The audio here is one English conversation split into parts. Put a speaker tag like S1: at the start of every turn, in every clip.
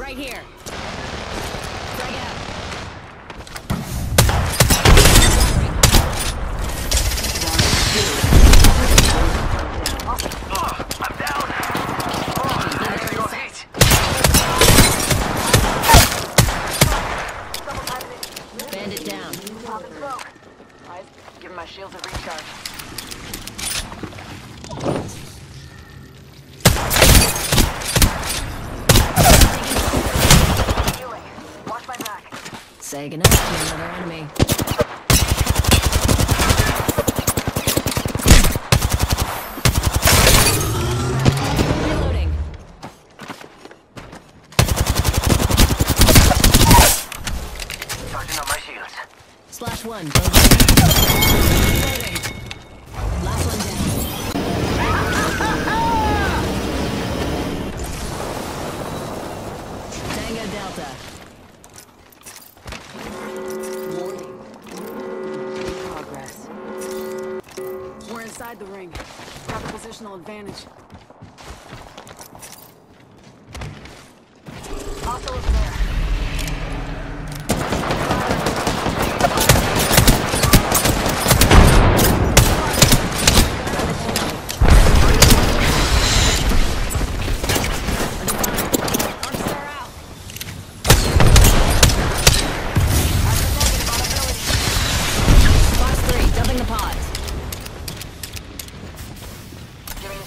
S1: Right here. Frag out. Bandit down.
S2: Give my shields a recharge.
S1: Say goodnight to another enemy. Reloading.
S3: Charging on my shields.
S1: Splash one. Reloading. Last one down.
S2: Inside the ring. Got a positional advantage. Hostile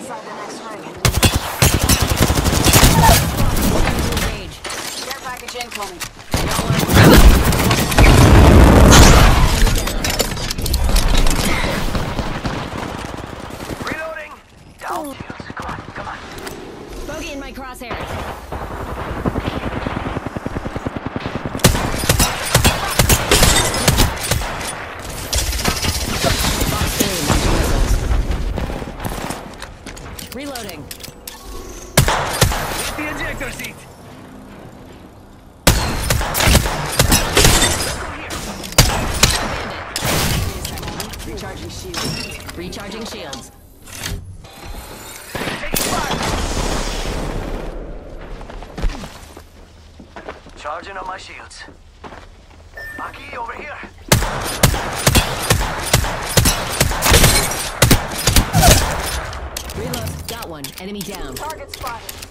S2: We're the next ring.
S1: Engage.
S2: Care package incoming.
S3: Reloading. Down. Come on, come on.
S1: Bogey in my crosshairs. Reloading.
S3: Hit the ejector seat.
S2: Recharging shield.
S1: Recharging shields.
S3: Charging on my shields. Aki, over here.
S1: One. Enemy down.
S2: Target spotted.